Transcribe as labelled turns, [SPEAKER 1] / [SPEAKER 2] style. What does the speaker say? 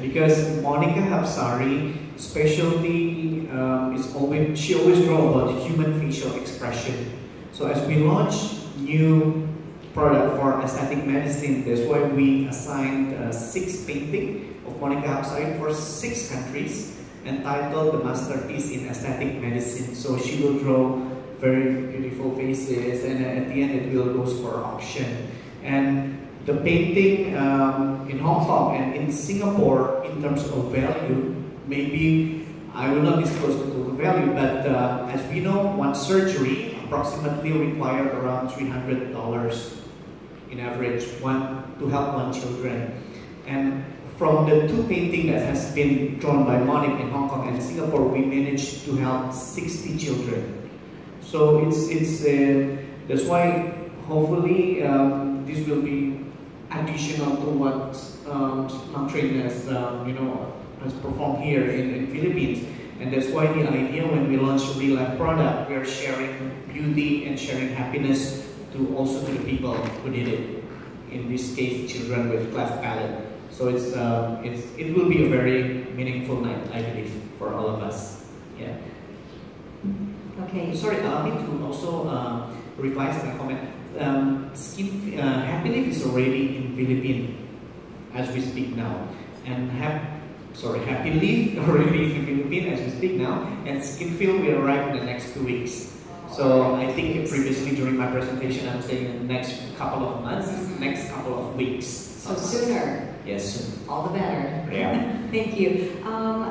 [SPEAKER 1] because Monica Hapsari specialty um, is always she always draw about human facial expression. So as we launch new product for aesthetic medicine, that's why we assigned uh, six painting of Monica Hapsari for six countries entitled The Masterpiece in Aesthetic Medicine. So she will draw very beautiful faces and at the end it will goes for auction. And the painting um, in Hong Kong and in Singapore in terms of value, maybe I will not disclose the total value, but uh, as we know, one surgery approximately required around $300 in average one to help one children. And from the two paintings that has been drawn by Monique in Hong Kong and Singapore, we managed to help 60 children. So it's, it's uh, that's why hopefully um, this will be additional to what um, Train has, um, you know, has performed here in, in Philippines. And that's why the idea when we launch a Relife product, we are sharing beauty and sharing happiness to also to the people who did it. In this case, children with cleft palate. So it's, uh, it's, it will be a very meaningful night, I believe, for all of us. Yeah.
[SPEAKER 2] Okay.
[SPEAKER 1] Sorry, allow me to also uh, revise my comment. Um, skin, uh, Happy Leaf is already in Philippines as we speak now. And have, sorry, Happy Leaf already in Philippines as we speak now. And Skinfeel will arrive in the next two weeks. So I think previously during my presentation I'm saying the next couple of months, next couple of weeks.
[SPEAKER 2] So sooner.
[SPEAKER 1] Yes.
[SPEAKER 2] All the better.
[SPEAKER 1] Yeah.
[SPEAKER 2] Thank you. Um,